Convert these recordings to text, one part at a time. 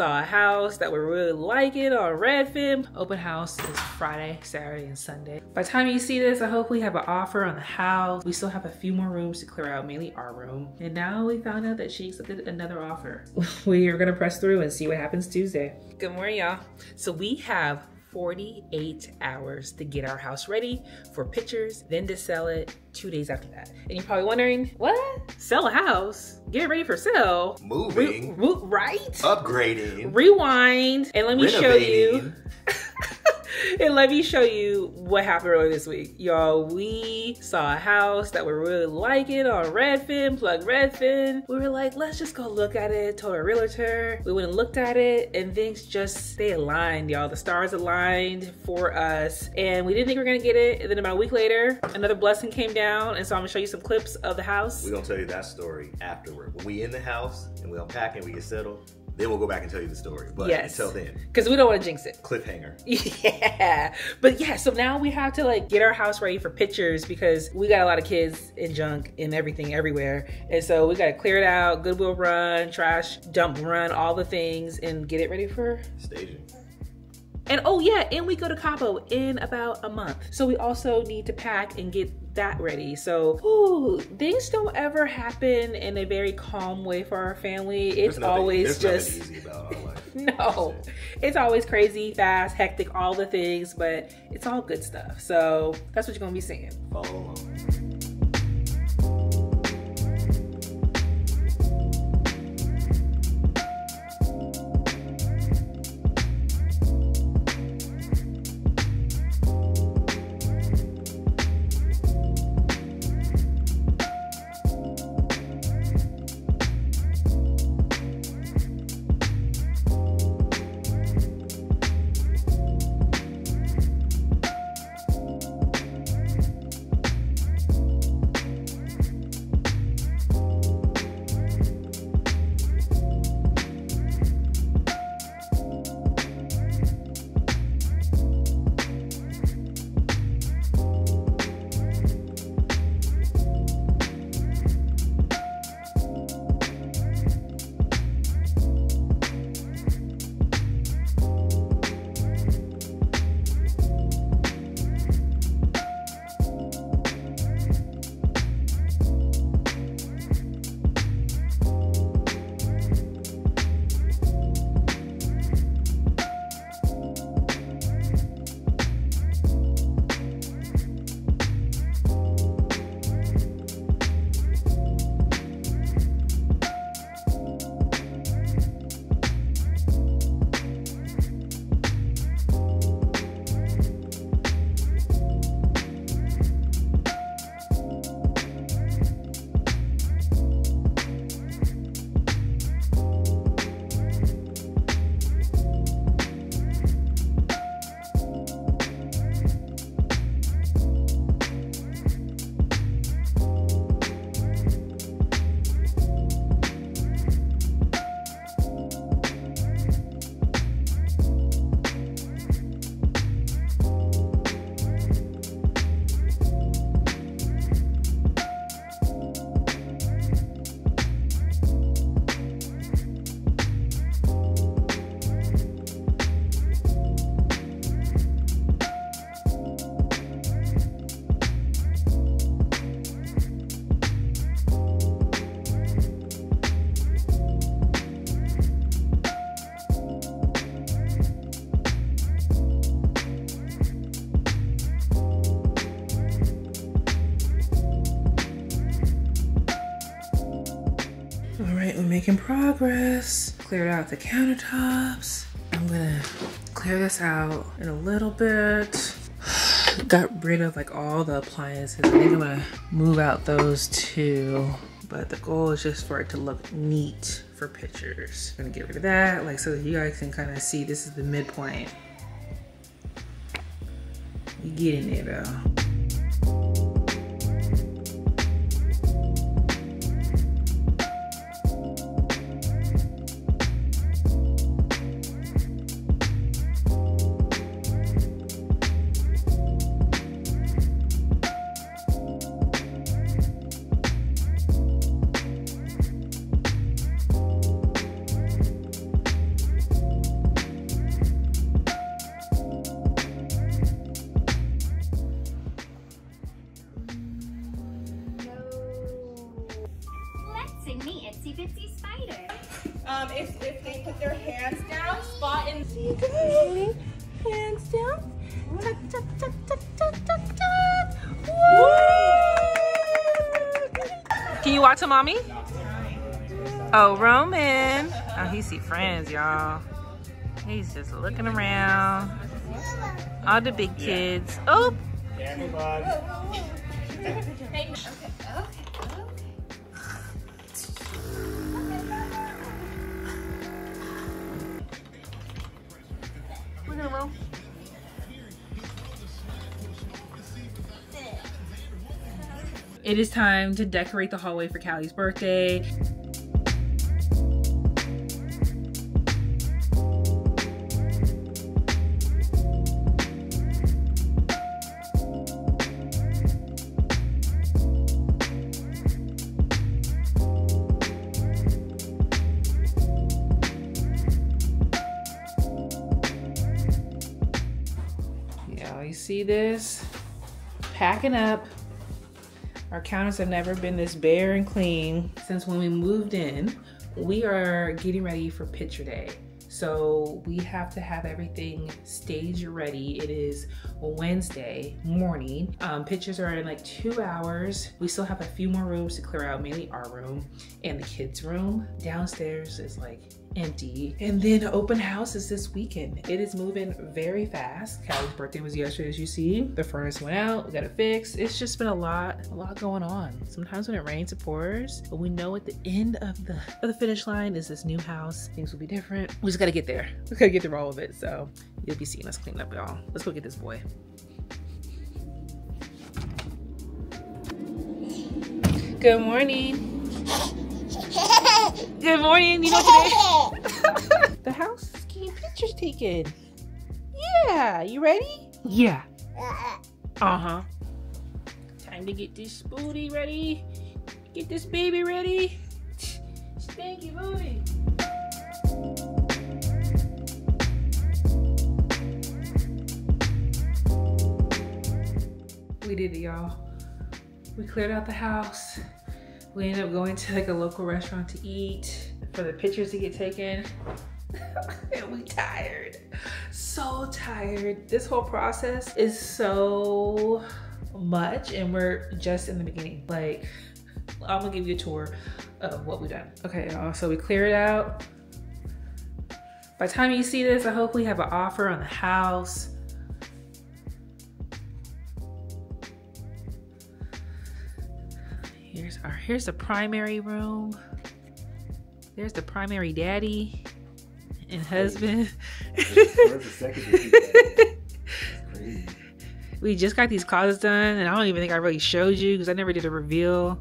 saw a house that we're really liking on Redfin. Open house is Friday, Saturday, and Sunday. By the time you see this, I hope we have an offer on the house. We still have a few more rooms to clear out, mainly our room. And now we found out that she accepted another offer. we are gonna press through and see what happens Tuesday. Good morning, y'all. So we have 48 hours to get our house ready for pictures, then to sell it two days after that. And you're probably wondering, what? Sell a house? Get ready for sale? Moving. Re- right? Upgrading. Rewind. And let me show you. And let me show you what happened earlier this week. Y'all, we saw a house that we're really liking on Redfin, plug Redfin. We were like, let's just go look at it. Told our realtor. We went and looked at it and things just, they aligned, y'all. The stars aligned for us. And we didn't think we were gonna get it. And then about a week later, another blessing came down. And so I'm gonna show you some clips of the house. We're gonna tell you that story afterward. When we in the house and we unpack and we get settled, then we'll go back and tell you the story. But Yes. until then, Because we don't wanna jinx it. cliffhanger. Yeah. But yeah, so now we have to like get our house ready for pictures because we got a lot of kids and junk and everything everywhere. And so we got to clear it out, Goodwill run, trash dump run, all the things and get it ready for. Staging. And oh yeah, and we go to Cabo in about a month. So we also need to pack and get that ready. So ooh, things don't ever happen in a very calm way for our family. It's nothing- always just easy about our life. no, it's always crazy, fast, hectic, all the things, but it's all good stuff. So that's what you're gonna be seeing. Follow along. Progress. Cleared out the countertops. I'm gonna clear this out in a little bit. Got rid of like all the appliances. I think I'm gonna move out those two. But the goal is just for it to look neat for pictures. I'm gonna get rid of that, like so that you guys can kind of see this is the midpoint. You get in there though. Um, if, if they put their hands down, spot in. Okay. Hands down. Tuck, tuck, tuck, tuck, tuck, tuck, tuck. Woo! Can you watch a mommy? Oh, Roman. Oh, he see friends, y'all. He's just looking around. All the big kids. Oh, It is time to decorate the hallway for Cali's birthday. See this? Packing up. Our counters have never been this bare and clean since when we moved in. We are getting ready for picture day. So we have to have everything stage ready. It is Wednesday morning. Um, pictures are in like two hours. We still have a few more rooms to clear out, mainly our room and the kids' room. Downstairs is like empty. And then open house is this weekend. It is moving very fast. Cali's birthday was yesterday, as you see. The furnace went out, we got it fixed. It's just been a lot, a lot going on. Sometimes when it rains, it pours, but we know at the end of the of the finish line is this new house. Things will be different. We just gotta get there. We gotta get through all of it. So you'll be seeing us clean up, y'all. Let's go get this boy. Good morning. Good morning. You know today the house is getting pictures taken. Yeah, you ready? Yeah. Uh huh. Time to get this booty ready. Get this baby ready. Stinky booty. We did it, y'all. We cleared out the house. We ended up going to like a local restaurant to eat for the pictures to get taken. and we tired. So tired. This whole process is so much and we're just in the beginning. Like I'm gonna give you a tour of what we've done. Okay, y'all, so we cleared out. By the time you see this, I hope we have an offer on the house. Here's the primary room. There's the primary daddy and husband. we just got these closets done, and I don't even think I really showed you because I never did a reveal.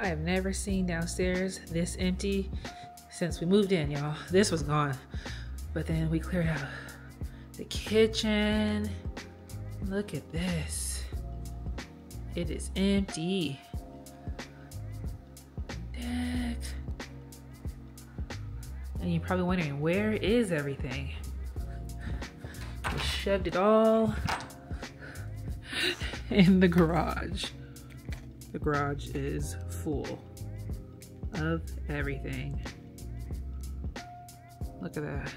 I have never seen downstairs this empty since we moved in, y'all. This was gone. But then we cleared out the kitchen. Look at this. It is empty. Deck. And you're probably wondering, where is everything? We shoved it all in the garage. The garage is full of everything. Look at that.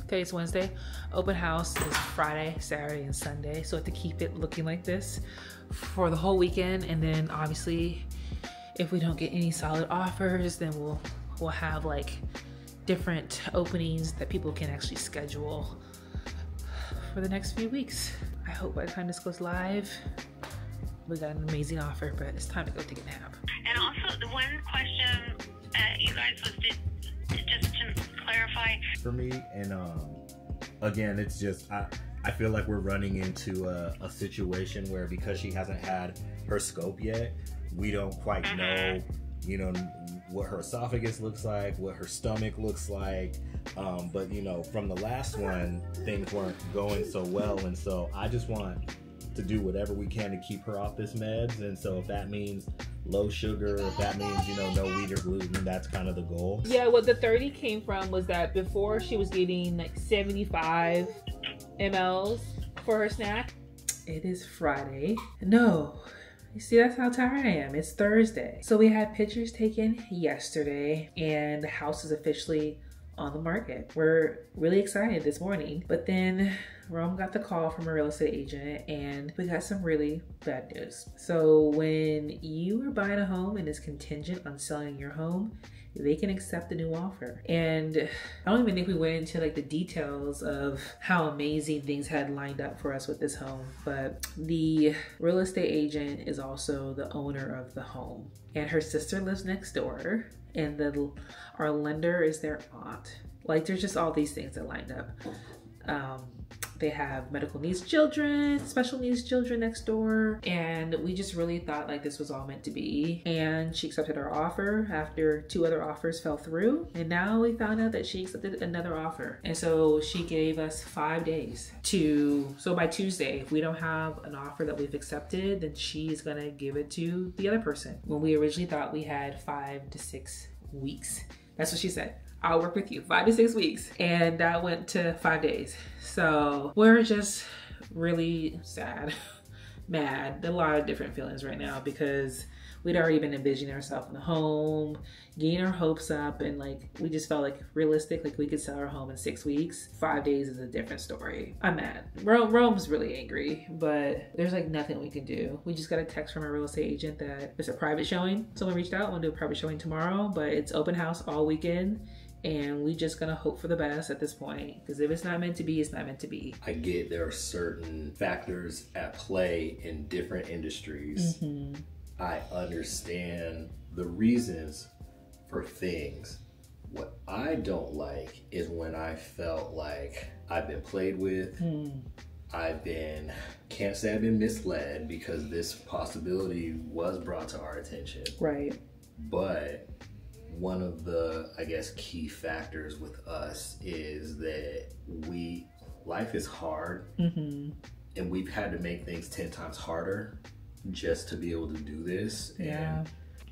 Today's Wednesday. Open house is Friday, Saturday, and Sunday. So I have to keep it looking like this for the whole weekend. And then obviously, if we don't get any solid offers, then we'll we'll have like different openings that people can actually schedule for the next few weeks. I hope by the time this goes live, we got an amazing offer, but it's time to go take a nap. And also, the one question uh, you guys listed, just to clarify, for me. And um, again, it's just I I feel like we're running into a, a situation where because she hasn't had her scope yet, we don't quite know, you know, what her esophagus looks like, what her stomach looks like. Um, but you know, from the last one, things weren't going so well, and so I just want to do whatever we can to keep her off this meds. And so if that means low sugar. If that means you know no wheat or gluten. That's kind of the goal. Yeah, what the 30 came from was that before she was getting like 75 mLs for her snack. It is Friday. No. You see, that's how tired I am. It's Thursday. So we had pictures taken yesterday, and the house is officially on the market. We're really excited this morning, but then Rome got the call from a real estate agent and we got some really bad news. So when you are buying a home and is contingent on selling your home, they can accept the new offer. And I don't even think we went into like the details of how amazing things had lined up for us with this home, but the real estate agent is also the owner of the home. And her sister lives next door and the our lender is their aunt. Like there's just all these things that lined up. Um, they have medical needs children, special needs children next door, and we just really thought like this was all meant to be. And she accepted our offer after two other offers fell through, and now we found out that she accepted another offer. And so she gave us five days to. So by Tuesday, if we don't have an offer that we've accepted, then she's gonna give it to the other person. When we originally thought we had five to six weeks. That's what she said. I'll work with you five to six weeks. And that went to five days. So we're just really sad, mad, a lot of different feelings right now because we'd already been envisioning ourselves in the home, getting our hopes up, and like we just felt like realistic, like we could sell our home in six weeks. Five days is a different story. I'm mad. Rome, Rome's really angry, but there's like nothing we can do. We just got a text from a real estate agent that it's a private showing. Someone reached out, want to do a private showing tomorrow, but it's open house all weekend and we just gonna hope for the best at this point because if it's not meant to be it's not meant to be i get there are certain factors at play in different industries mm-hmm. i understand the reasons for things what i don't like is when i felt like i've been played with mm. I've been, can't say I've been misled because this possibility was brought to our attention. Right. But one of the i guess key factors with us is that we life is hard mm-hmm. and we've had to make things 10 times harder just to be able to do this yeah. and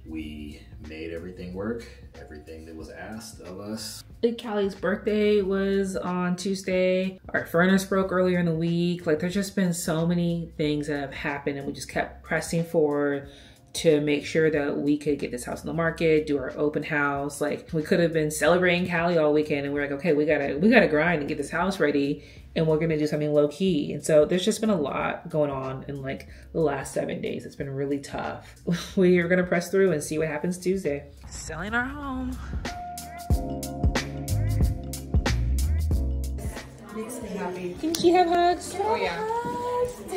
we made everything work everything that was asked of us Cali's birthday was on Tuesday. Our furnace broke earlier in the week. Like, there's just been so many things that have happened, and we just kept pressing forward to make sure that we could get this house on the market, do our open house. Like we could have been celebrating Cali all weekend and we're like, okay, we gotta we gotta grind and get this house ready and we're gonna do something low key. And so there's just been a lot going on in like the last seven days. It's been really tough. we are gonna press through and see what happens Tuesday. Selling our home. Makes me happy. Can she have hugs? Oh yeah.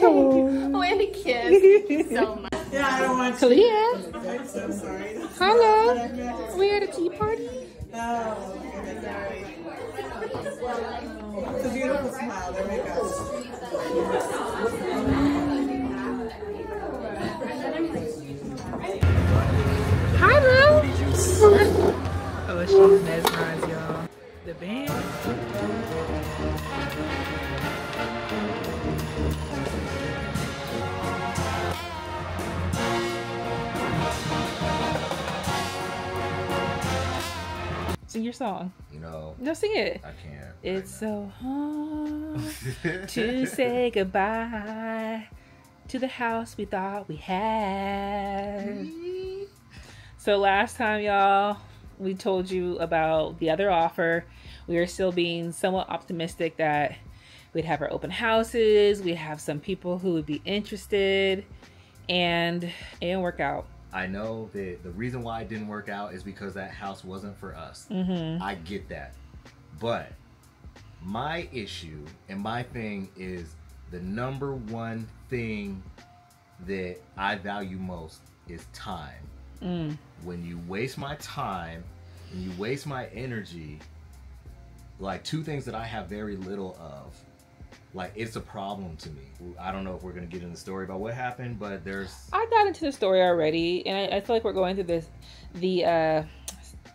Oh, oh and a kiss. so much. Yeah, I don't want Caliyah. I'm so sorry. Hello. We at a tea party. Oh, it's a beautiful smile. There we go. Your song. You know, No, sing it. I can't. It's right so hard to say goodbye to the house we thought we had. So last time, y'all, we told you about the other offer. We are still being somewhat optimistic that we'd have our open houses, we'd have some people who would be interested, and it didn't work out. I know that the reason why it didn't work out is because that house wasn't for us. Mm-hmm. I get that. But my issue and my thing is the number one thing that I value most is time. Mm. When you waste my time and you waste my energy, like two things that I have very little of, like it's a problem to me. I don't know if we're gonna get in the story about what happened, but there's I got into the story already, and I, I feel like we're going through this the uh,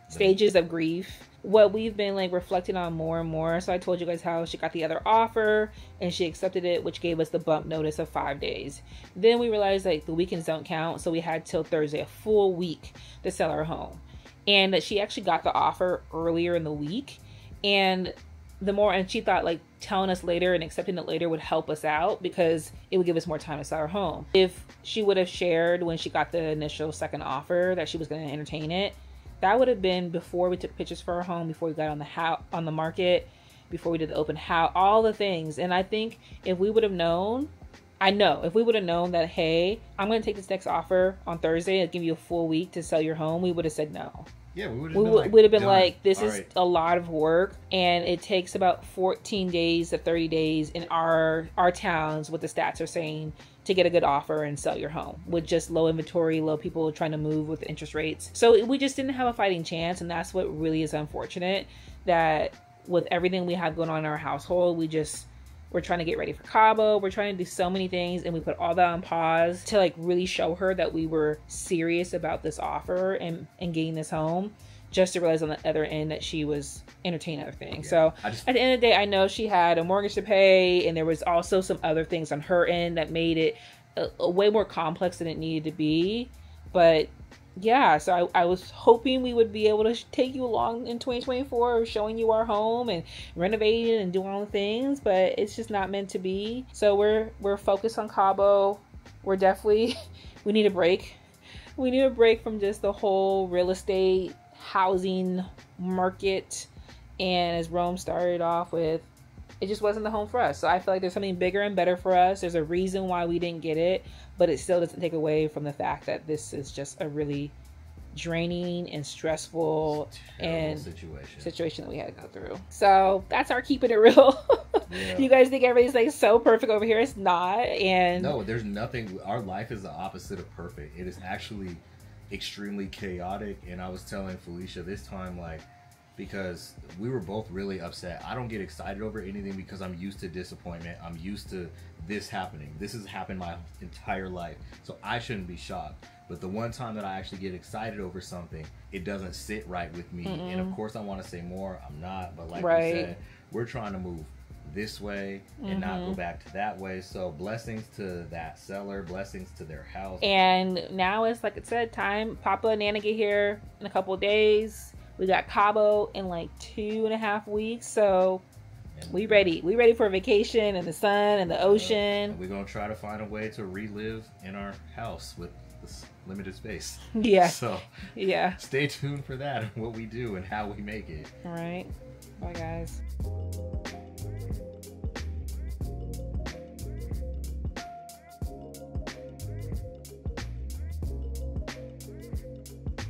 stages of grief what we've been like reflecting on more and more. So I told you guys how she got the other offer and she accepted it, which gave us the bump notice of five days. Then we realized like the weekends don't count, so we had till Thursday, a full week to sell our home. And that she actually got the offer earlier in the week. And the more and she thought like telling us later and accepting it later would help us out because it would give us more time to sell our home. If she would have shared when she got the initial second offer that she was going to entertain it, that would have been before we took pictures for our home, before we got on the house on the market, before we did the open house, all the things. And I think if we would have known, I know if we would have known that hey, I'm going to take this next offer on Thursday and give you a full week to sell your home, we would have said no. Yeah, we would We would, would have been like, this is a lot of work, and it takes about 14 days to 30 days in our our towns. What the stats are saying to get a good offer and sell your home with just low inventory, low people trying to move with interest rates. So we just didn't have a fighting chance, and that's what really is unfortunate. That with everything we have going on in our household, we just we're trying to get ready for Cabo. We're trying to do so many things, and we put all that on pause to like really show her that we were serious about this offer and and getting this home. Just to realize on the other end that she was entertaining other things. Yeah. So just- at the end of the day, I know she had a mortgage to pay, and there was also some other things on her end that made it a, a way more complex than it needed to be. But yeah, so I, I was hoping we would be able to take you along in 2024, showing you our home and renovating and doing all the things. But it's just not meant to be. So we're we're focused on Cabo. We're definitely we need a break. We need a break from just the whole real estate housing market. And as Rome started off with, it just wasn't the home for us. So I feel like there's something bigger and better for us. There's a reason why we didn't get it, but it still doesn't take away from the fact that this is just a really draining and stressful and situation. situation that we had to go through. So that's our keeping it real. Yeah. You guys think everything's like so perfect over here? It's not. And No, there's nothing. Our life is the opposite of perfect. It is actually extremely chaotic. And I was telling Falesha this time, like, because we were both really upset. I don't get excited over anything because I'm used to disappointment. I'm used to this happening. This has happened my entire life. So I shouldn't be shocked. But the one time that I actually get excited over something, it doesn't sit right with me. And of course, I want to say more. I'm not. But like Right. you said, we're trying to move this way and not Mm-hmm. go back to that way. So blessings to that seller, blessings to their house. And now it's like I said, time. Papa and Nana get here in a couple of days. We got Cabo in like two and a half weeks, so we ready. We ready for a vacation and the sun and the And ocean. we're gonna try to find a way to relive in our house with this limited space. Yeah, So yeah. stay tuned for that and what we do and how we make it. All right. Bye, guys.